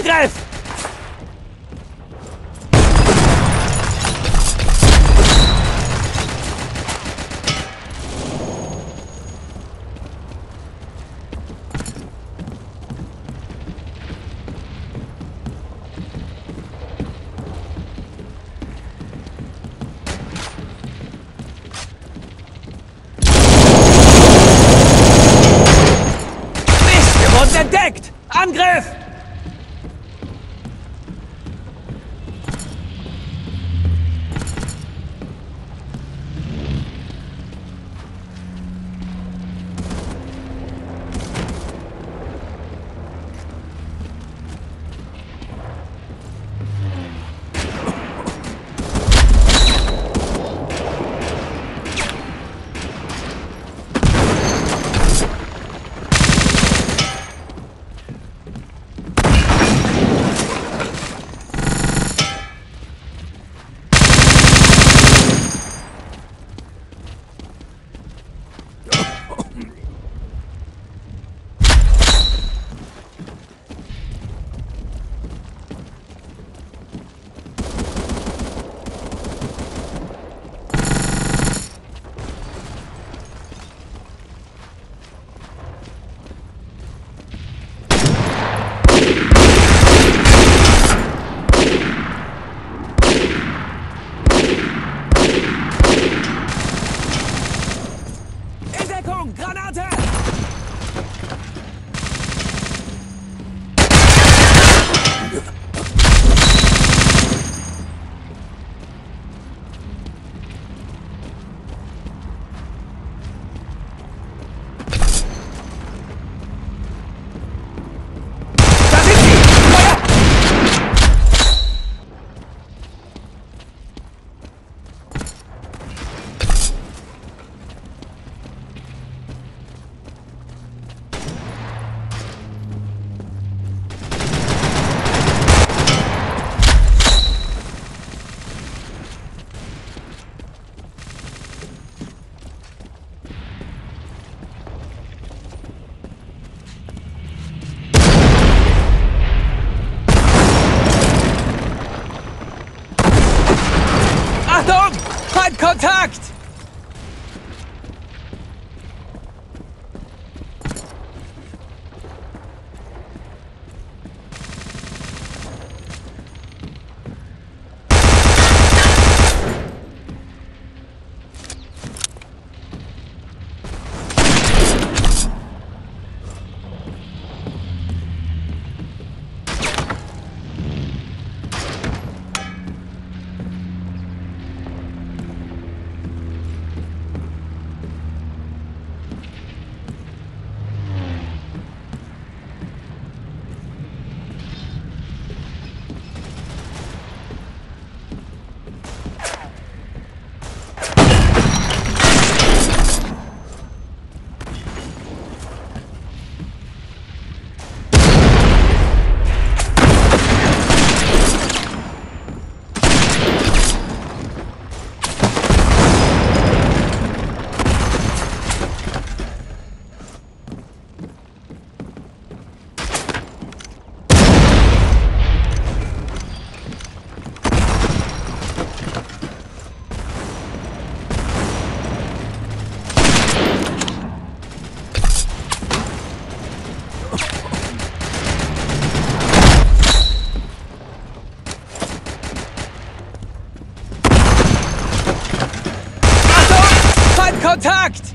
Angriff! Feindkontakt! Kontakt!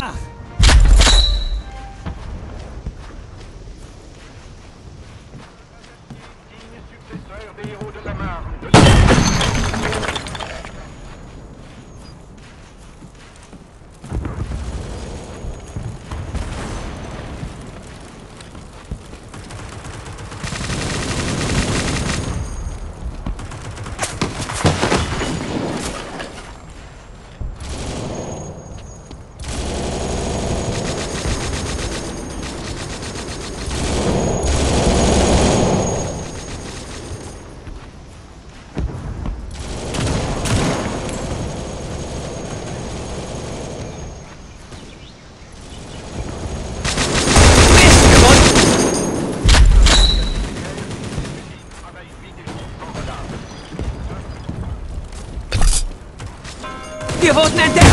des héros de voltner der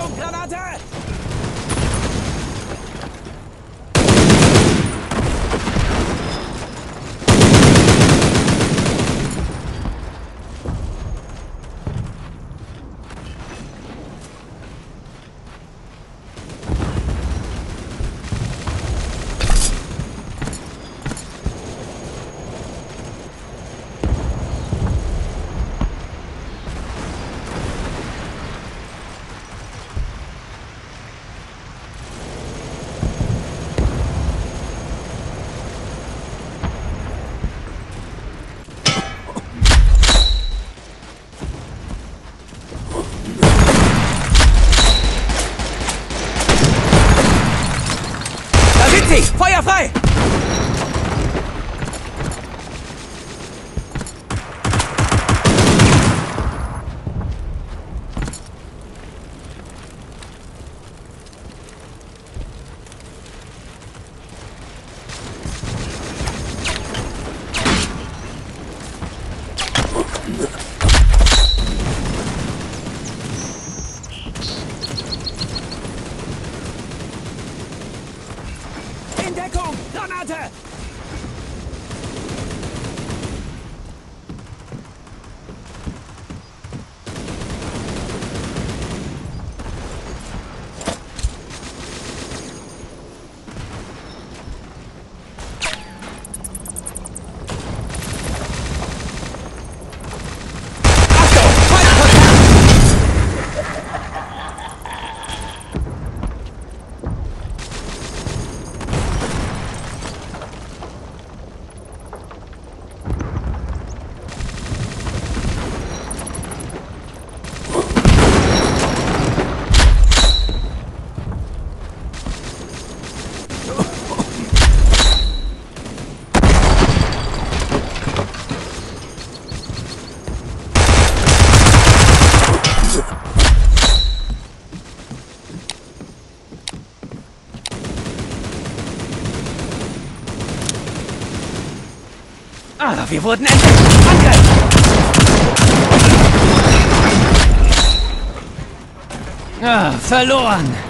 收枪拿弹 Deckung! Granate! Ah, wir wurden entdeckt! Angreifen! Ah, verloren!